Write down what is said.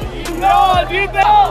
India